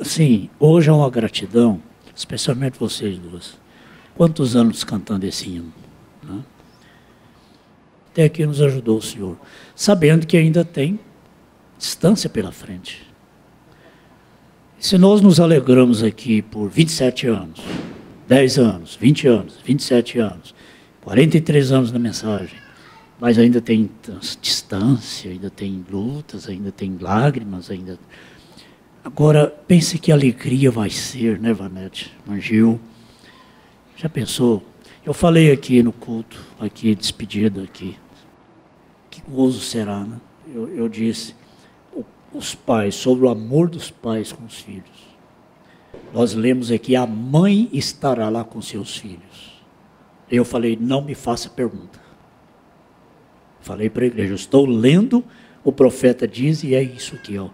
assim, hoje é uma gratidão, especialmente vocês duas. Quantos anos cantando esse hino? Né? Até aqui nos ajudou o Senhor, sabendo que ainda tem distância pela frente. Se nós nos alegramos aqui por 27 anos, 10 anos, 20 anos, 27 anos, 43 anos na mensagem, mas ainda tem distância, ainda tem lutas, ainda tem lágrimas, ainda. Agora, pense que alegria vai ser, né, Vanete? Mangil. Já pensou? Eu falei aqui no culto, aqui, despedida aqui. Que gozo será, né? Eu, eu disse, os pais, sobre o amor dos pais com os filhos. Nós lemos aqui, a mãe estará lá com seus filhos. Eu falei, não me faça pergunta. Falei para a igreja, estou lendo, o profeta diz, e é isso aqui, ó.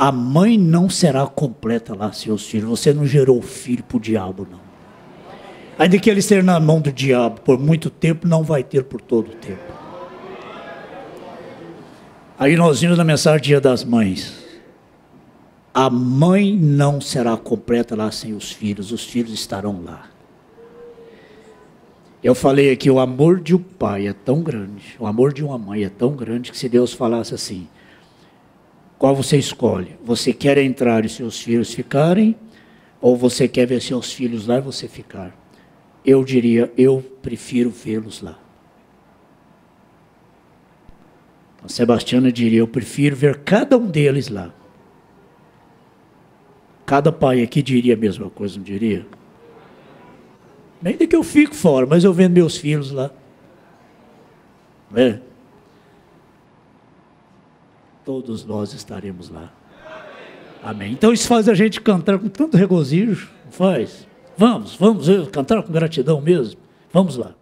A mãe não será completa lá, seus filhos. Você não gerou filho para o diabo, não. Ainda que ele esteja na mão do diabo por muito tempo, não vai ter por todo o tempo. Aí nós vimos na mensagem Dia das Mães. A mãe não será completa lá sem os filhos, os filhos estarão lá. Eu falei aqui, o amor de um pai é tão grande, o amor de uma mãe é tão grande que se Deus falasse assim, qual você escolhe? Você quer entrar e seus filhos ficarem? Ou você quer ver seus filhos lá e você ficar? Eu diria, eu prefiro vê-los lá. A Sebastiana diria, eu prefiro ver cada um deles lá. Cada pai aqui diria a mesma coisa, não diria? Ainda que eu fico fora, mas eu vendo meus filhos lá. É. Todos nós estaremos lá. Amém. Então isso faz a gente cantar com tanto regozijo. Faz. Vamos, vamos cantar com gratidão mesmo. Vamos lá.